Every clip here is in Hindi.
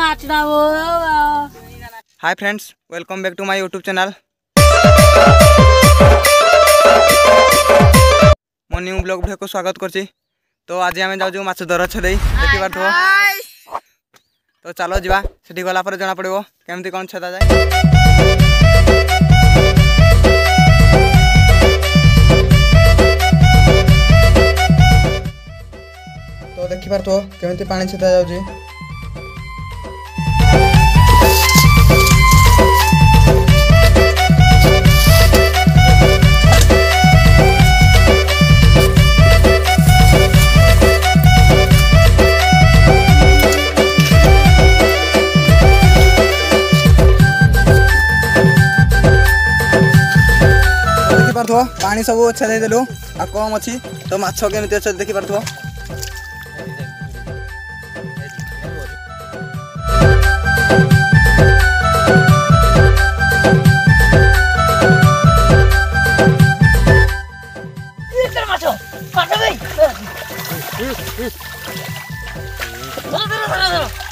ಮಾಡ್ತಿದಾವು hi friends welcome back to my YouTube channel ମୋ ନ୍ୟୁ ବ୍ଲଗ୍ ଭିଡ଼ିଓକୁ ସ୍ୱାଗତ କରୁଛି ତ ଆଜି ଆମେ ଯାଉଛୁ ମାଛ ଦର ଛଦେଇ ଦେଖି ପାରୁଥିବ ତ ଚାଲ ଯିବା ସେଠି ଗଲା ପରେ ଜଣାପଡ଼ିବ କେମିତି କ'ଣ ଛେଦାଯାଏ ତ ଦେଖିପାରୁଥିବ କେମିତି ପାଣି ଛେଦା ଯାଉଛି ଦେଖିପାରୁଥିବ ପାଣି ସବୁ ଛାଦେଇଦେଲୁ ଆଉ କମ୍ ଅଛି ତ ମାଛ କେମିତି ଅଛି ଦେଖିପାରୁଥିବ Oh, no, no, no, no.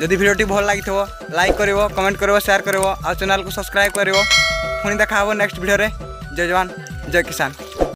जदि भिडी भल लगे लाइक कर कमेंट कर सेयार कर चैनल को सब्सक्राइब कर पुणी देखा हे नेक्स्ट भिडियो जय जवान जय किसान